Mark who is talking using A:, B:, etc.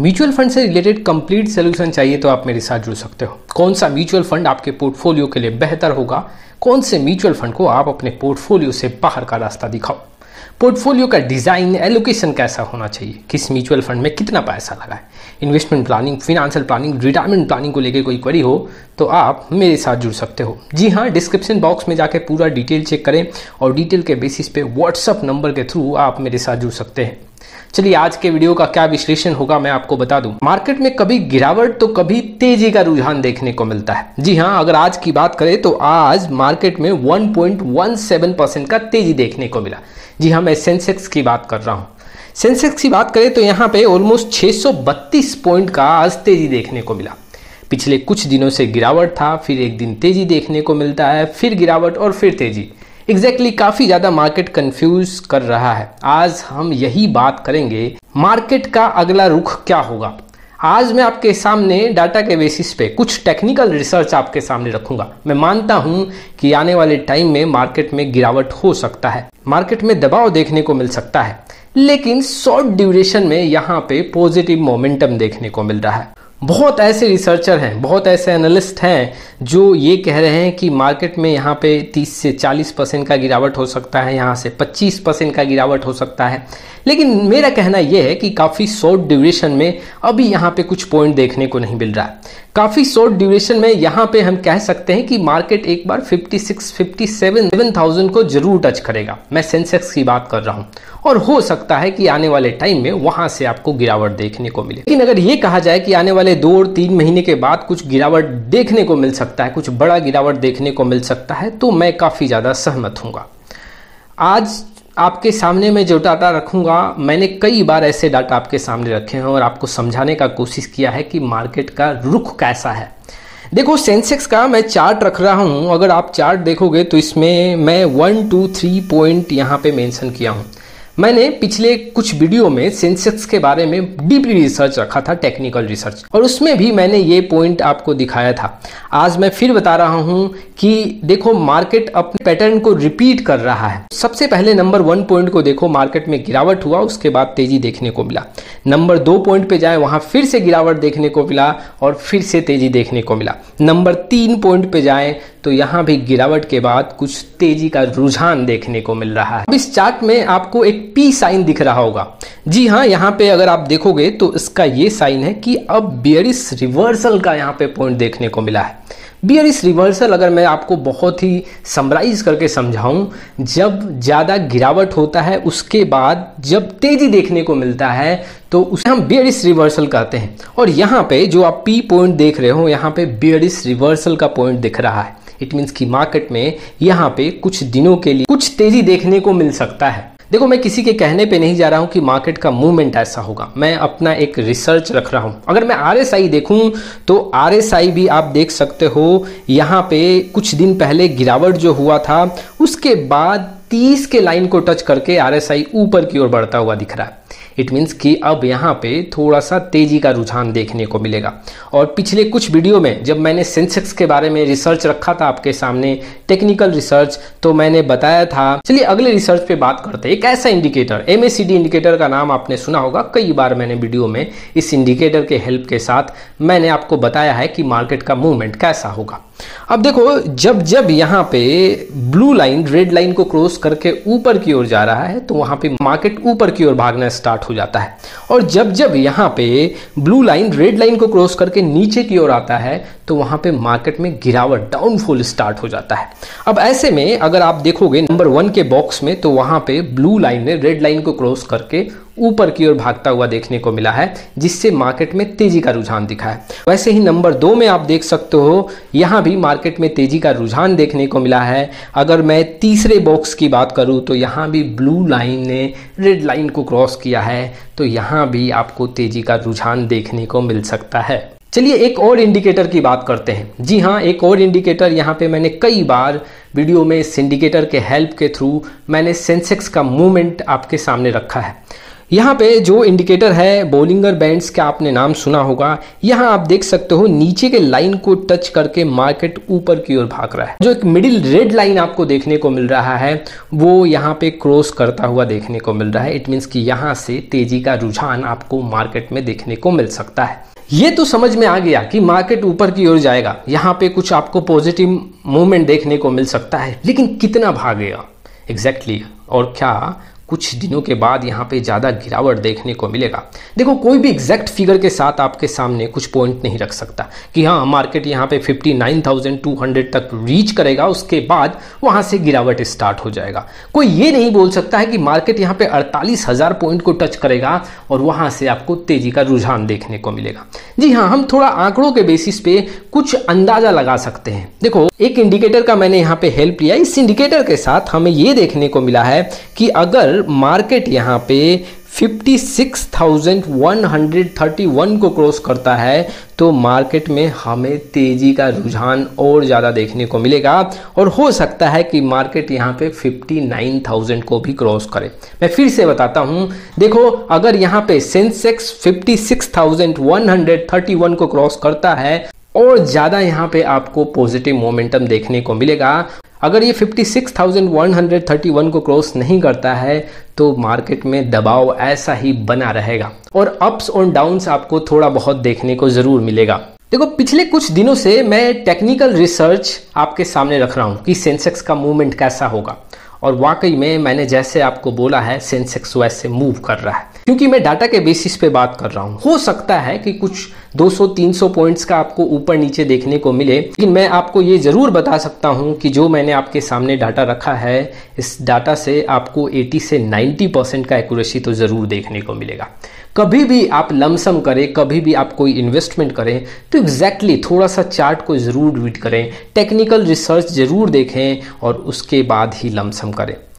A: Mutual fund से related complete solution चाहिए तो आप मेरे साथ जुड़ सकते हो। कौन सा म्यूचुअल फंड आपके पोर्टफोलियो के लिए बेहतर होगा? कौन से म्यूचुअल फंड को आप अपने पोर्टफोलियो से बाहर का रास्ता दिखाओ? पोर्टफोलियो का डिज़ाइन, एलोकेशन कैसा होना चाहिए? किस म्यूचुअल फंड में कितना पैसा लगाए investment planning financial planning retirement planning को लेकर कोई क्वेरी हो तो आप मेरे साथ जुड़ सकते हो। जी हाँ डिस्क्रिप्शन बॉक्स में जाकर पूरा डिटेल चेक करें और डिटेल के बेसिस पे व्हाट्सअप नंबर के थ्रू आप मेरे साथ जुड़ सकते हैं। चलिए, आज के वीडियो का क्या विश्लेषण होगा मैं आपको बता दूँ। मार्केट में कभी गिरावट तो कभी तेज़ी का रुझान देखने को मिलता है। जी हाँ अगर आज की बात करें तो आज मार्केट में 1.17 परसेंट का तेज़ी देखने को मिला। जी हाँ मैं सेंसेक्स की बात कर रहा हूँ। सेंसेक्स की बात करें तो यहाँ पे ऑलमोस्ट 632 पॉइंट का आज तेज़ी देखने को मिला। पिछले कुछ दिनों से गिरावट था, फिर एक दिन तेज़ी देखने को मिलता है, फिर गिरावट और फिर तेज़ी। एग्जैक्टली exactly, काफ़ी ज़्यादा मार्केट कंफ्यूज कर रहा है। आज हम यही बात करेंगे मार्केट का अगला रुख क्या होगा? आज मैं आपके सामने डाटा के बेसिस पे कुछ टेक्निकल रिसर्च आपके सामने रखूँगा। मैं मानता हूँ कि आने वाले टाइम में मार्केट में गिरावट हो सकता है। मार्केट में दबाव देखने को मिल सकता है। लेकिन शॉर्ट ड्यूरेशन में यहाँ पे पॉजिटिव मोमेंटम देखने को मिल रहा है। बहुत ऐसे रिसर्चर हैं, बहुत ऐसे एनालिस्ट हैं, जो ये कह रहे हैं कि मार्केट में यहाँ पे 30 से 40 परसेंट का गिरावट हो सकता है, यहाँ से 25 परसेंट का गिरावट हो सकता है। लेकिन मेरा कहना यह है कि काफ़ी शॉर्ट ड्यूरेशन में अभी यहाँ पे कुछ पॉइंट देखने को नहीं मिल रहा है। काफ़ी शॉर्ट ड्यूरेशन में यहाँ पे हम कह सकते हैं कि मार्केट एक बार 56, 57, 7000 को ज़रूर टच करेगा। मैं सेंसेक्स की बात कर रहा हूँ। और हो सकता है कि आने वाले टाइम में वहाँ से आपको गिरावट देखने को मिले। लेकिन अगर ये कहा जाए कि आने वाले दो और तीन महीने के बाद कुछ गिरावट देखने को मिल सकता है कुछ बड़ा गिरावट देखने को मिल सकता है तो मैं काफ़ी ज़्यादा सहमत हूँ आज आपके सामने मैं जो डाटा रखूँगा, मैंने कई बार ऐसे डाटा आपके सामने रखे हैं और आपको समझाने का कोशिश किया है कि मार्केट का रुख कैसा है। देखो, सेंसेक्स का मैं चार्ट रख रहा हूँ। अगर आप चार्ट देखोगे तो इसमें मैं वन, टू, थ्री पॉइंट यहाँ पे मेंशन किया हूँ। मैंने पिछले कुछ वीडियो में सेंसेक्स के बारे में डीपली रिसर्च रखा था, टेक्निकल रिसर्च। और उसमें भी मैंने ये पॉइंट आपको दिखाया था। आज मैं फिर बता रहा हूँ कि देखो, मार्केट अपने पैटर्न को रिपीट कर रहा है। सबसे पहले नंबर वन पॉइंट को देखो, मार्केट में गिरावट हुआ, उसके बाद तेज़ी देखने को मिला। नंबर दो पॉइंट पे जाए, वहाँ फिर से गिरावट देखने को मिला और फिर से तेज़ी देखने को मिला। नंबर तीन पॉइंट पे जाए तो यहाँ भी गिरावट के बाद कुछ तेज़ी का रुझान देखने को मिल रहा है। अब इस चार्ट में आपको एक पी साइन दिख रहा होगा। जी हाँ यहाँ पे अगर आप देखोगे तो इसका ये साइन है कि अब बियरिस रिवर्सल का यहाँ पे पॉइंट देखने को मिला है। बियरिस रिवर्सल अगर मैं आपको बहुत ही समराइज करके समझाऊं, जब ज़्यादा गिरावट होता है, उसके बाद जब तेज़ी देखने को मिलता है तो उसे हम बियरिस रिवर्सल कहते हैं। और यहाँ पे जो आप पी पॉइंट देख रहे हो, यहाँ पे बियरिस रिवर्सल का पॉइंट दिख रहा है। इट मीन्स कि मार्केट में यहाँ पे कुछ दिनों के लिए कुछ तेज़ी देखने को मिल सकता है। देखो, मैं किसी के कहने पे नहीं जा रहा हूँ कि मार्केट का मूवमेंट ऐसा होगा। मैं अपना एक रिसर्च रख रहा हूँ। अगर मैं आर एस आई देखूँ तो आर एस आई भी आप देख सकते हो, यहाँ पे कुछ दिन पहले गिरावट जो हुआ था, उसके बाद 30 के लाइन को टच करके RSI ऊपर की ओर बढ़ता हुआ दिख रहा है। इट मीन्स कि अब यहाँ पे थोड़ा सा तेज़ी का रुझान देखने को मिलेगा। और पिछले कुछ वीडियो में जब मैंने सेंसेक्स के बारे में रिसर्च रखा था आपके सामने, टेक्निकल रिसर्च तो मैंने बताया था। चलिए अगले रिसर्च पे बात करते हैं। एक ऐसा इंडिकेटर एम इंडिकेटर का नाम आपने सुना होगा। कई बार मैंने वीडियो में इस इंडिकेटर के हेल्प के साथ मैंने आपको बताया है कि मार्केट का मूवमेंट कैसा होगा। अब देखो, जब जब यहाँ पे ब्लू लाइन रेड लाइन को क्रॉस करके ऊपर की ओर जा रहा है तो वहाँ पे मार्केट ऊपर की ओर भागना स्टार्ट हो जाता है। और जब जब यहाँ पे ब्लू लाइन रेड लाइन को क्रॉस करके नीचे की ओर आता है तो वहाँ पे मार्केट में गिरावट डाउनफॉल स्टार्ट हो जाता है। अब ऐसे में अगर आप देखोगे नंबर वन के बॉक्स में तो वहाँ पे ब्लू लाइन ने रेड लाइन को क्रॉस करके ऊपर की ओर भागता हुआ देखने को मिला है, जिससे मार्केट में तेज़ी का रुझान दिखा है। वैसे ही नंबर दो में आप देख सकते हो, यहाँ भी मार्केट में तेज़ी का रुझान देखने को मिला है। अगर मैं तीसरे बॉक्स की बात करूँ तो यहाँ भी ब्लू लाइन ने रेड लाइन को क्रॉस किया है तो यहाँ भी आपको तेज़ी का रुझान देखने को मिल सकता है। चलिए एक और इंडिकेटर की बात करते हैं। जी हाँ एक और इंडिकेटर, यहाँ पे मैंने कई बार वीडियो में इस इंडिकेटर के हेल्प के थ्रू मैंने सेंसेक्स का मूवमेंट आपके सामने रखा है। यहाँ पे जो इंडिकेटर है बोलिंगर बैंड्स का आपने नाम सुना होगा। यहाँ आप देख सकते हो, नीचे के लाइन को टच करके मार्केट ऊपर की ओर भाग रहा है। जो एक मिडिल रेड लाइन आपको देखने को मिल रहा है, वो यहाँ पे क्रॉस करता हुआ देखने को मिल रहा है। इट मीन्स कि यहाँ से तेज़ी का रुझान आपको मार्केट में देखने को मिल सकता है। ये तो समझ में आ गया कि मार्केट ऊपर की ओर जाएगा। यहाँ पे कुछ आपको पॉजिटिव मूवमेंट देखने को मिल सकता है। लेकिन कितना भागेगा? Exactly exactly. और क्या? कुछ दिनों के बाद यहाँ पे ज़्यादा गिरावट देखने को मिलेगा। देखो कोई भी एग्जैक्ट फिगर के साथ आपके सामने कुछ पॉइंट नहीं रख सकता कि हाँ मार्केट यहाँ पे 59,200 तक रीच करेगा उसके बाद वहाँ से गिरावट स्टार्ट हो जाएगा। कोई ये नहीं बोल सकता है कि मार्केट यहाँ पे अड़तालीस हज़ार पॉइंट को टच करेगा और वहाँ से आपको तेज़ी का रुझान देखने को मिलेगा। जी हाँ हम थोड़ा आंकड़ों के बेसिस पे कुछ अंदाज़ा लगा सकते हैं। देखो एक इंडिकेटर का मैंने यहाँ पे हेल्प लिया। इस इंडिकेटर के साथ हमें ये देखने को मिला है कि अगर मार्केट यहाँ पे 56,131 को क्रॉस करता है तो मार्केट में हमें तेज़ी का रुझान और ज़्यादा देखने को मिलेगा। और हो सकता है कि मार्केट यहाँ पे 59,000 को भी क्रॉस करे। मैं फिर से बताता हूँ देखो अगर यहाँ पे सेंसेक्स 56,131 को क्रॉस करता है और ज़्यादा यहाँ पे आपको पॉजिटिव मोमेंटम देखने को मिलेगा अगर ये 56,131 को क्रॉस नहीं करता है तो मार्केट में दबाव ऐसा ही बना रहेगा। और अप्स और डाउन्स आपको थोड़ा बहुत देखने को ज़रूर मिलेगा। देखो पिछले कुछ दिनों से मैं टेक्निकल रिसर्च आपके सामने रख रहा हूँ कि सेंसेक्स का मूवमेंट कैसा होगा। और वाकई में मैंने जैसे आपको बोला है सेंसेक्स वैसे मूव कर रहा है। क्योंकि मैं डाटा के बेसिस पे बात कर रहा हूँ। हो सकता है कि कुछ 200-300 पॉइंट्स का आपको ऊपर नीचे देखने को मिले, लेकिन मैं आपको ये ज़रूर बता सकता हूँ कि जो मैंने आपके सामने डाटा रखा है, इस डाटा से आपको 80 से 90 परसेंट का एक्यूरेसी तो ज़रूर देखने को मिलेगा। कभी भी आप लमसम करें, कभी भी आप कोई इन्वेस्टमेंट करें तो एग्जैक्टली exactly थोड़ा सा चार्ट को ज़रूर रीड करें टेक्निकल रिसर्च ज़रूर देखें और उसके बाद ही लमसम करें।